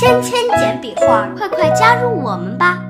千千简笔画快快加入我们吧。